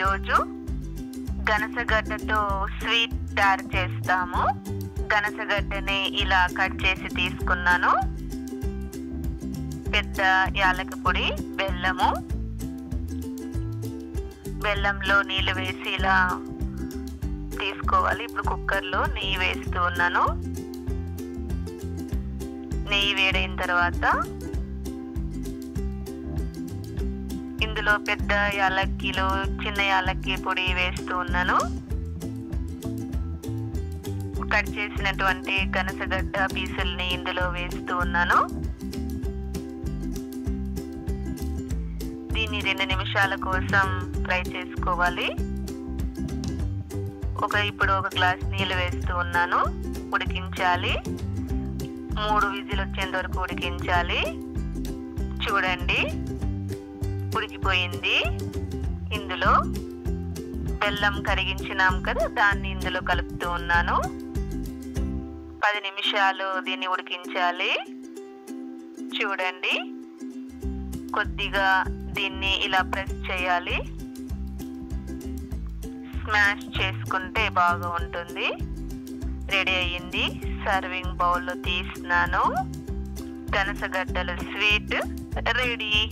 ఈరోజు గనసగడ్డతో స్వీట్ తయారు చేస్తాము. గనసగడ్డని ఇలా కట్ చేసి తీసుకున్నాను. పెద్ద యాలక పొడి బెల్లము. బెల్లంలో నీళ్ళు వేసి ఇలా తీసుకోవాలి. ఇప్పుడు కుక్కర్లో నెయ్యి వేస్తూ ఉన్నాను. నెయ్యి వేడైన తర్వాత ఇందులో పెద్ద యాలక్కీలు చిన్న యాలక్కి పొడి వేస్తూ ఉన్నాను. కట్ చేసినటువంటి కనసగడ్డ పీసుల్ని ఇందులో వేస్తూ ఉన్నాను. దీన్ని రెండు నిమిషాల కోసం ఫ్రై చేసుకోవాలి. ఒక ఇప్పుడు ఒక గ్లాస్ నీళ్ళు వేస్తూ ఉన్నాను. ఉడికించాలి. మూడు విజిల్ వచ్చేంత వరకు ఉడికించాలి. చూడండి. ఉడికిపోయింది ఇందులో బెల్లం కరిగించినాం కదా దాన్ని ఇందులో కలుపుతూ ఉన్నాను. పది నిమిషాలు దీన్ని ఉడికించాలి. చూడండి. కొద్దిగా దీన్ని ఇలా ప్రెస్ చేయాలి. స్మాష్ చేసుకుంటే బాగా ఉంటుంది రెడీ అయ్యింది. సర్వింగ్ బౌల్లో తీసినాను గనసగడ్డల స్వీట్ రెడీ.